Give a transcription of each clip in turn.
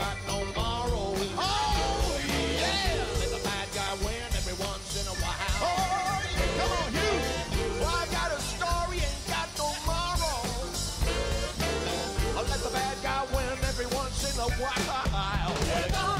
got no morrow. Oh, yeah. Let the bad guy win every once in a while. Oh, yeah. come on, you. Well, I got a story ain't got no morals. I let the bad guy win every once in a while.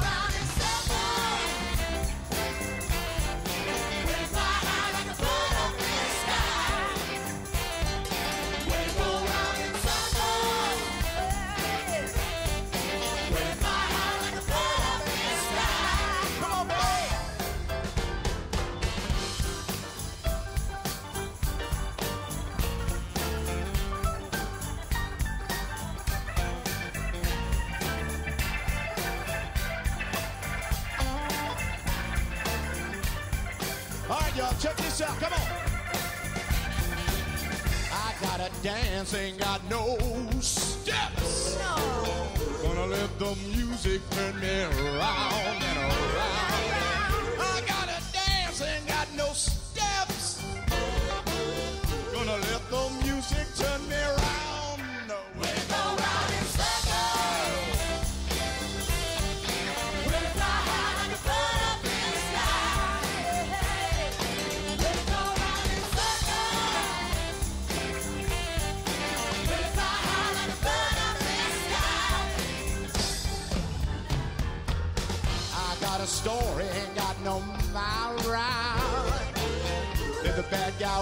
right, y'all, check this out. Come on. I got a dance, ain't got no steps. No. Gonna let the music turn me around and around.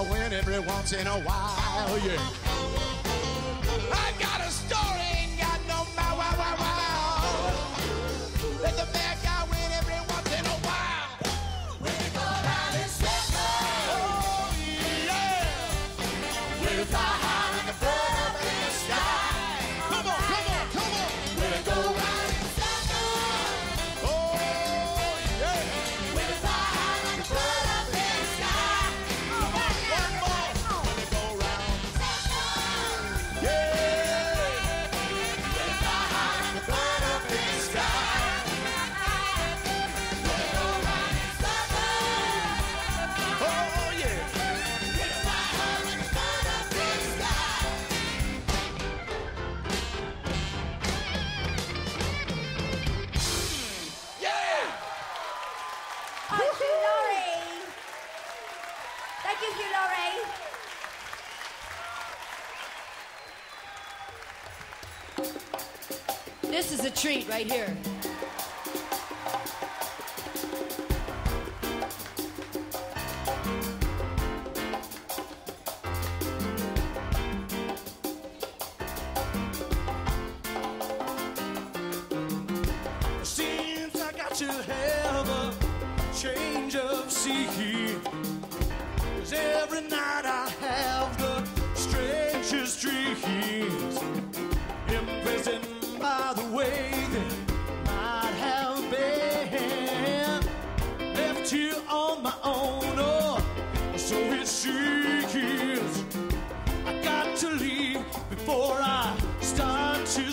Win every once in a while, yeah. I got a story. This is a treat right here. Seems I got to have a change of scene. before I start to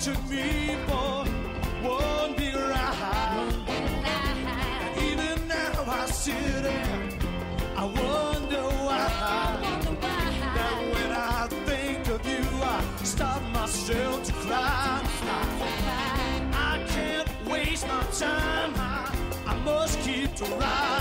took me for one big ride. And even now I sit and I wonder why. That when I think of you, I stop myself to cry. I can't waste my time. I, I must keep to ride.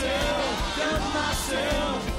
Myself, got myself.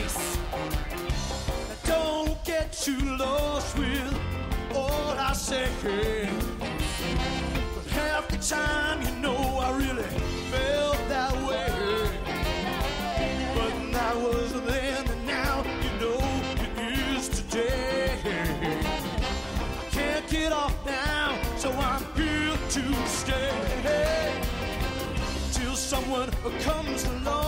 Nice. Don't get too lost with all I say. But half the time, you know, I really felt that way. But that was then, and now you know it is today. I can't get off now, so I'm here to stay. Till someone comes along